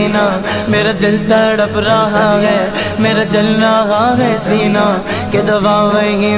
सीना मेरा दिल तड़प रहा है मेरा जल रहा है सीना के दवा वही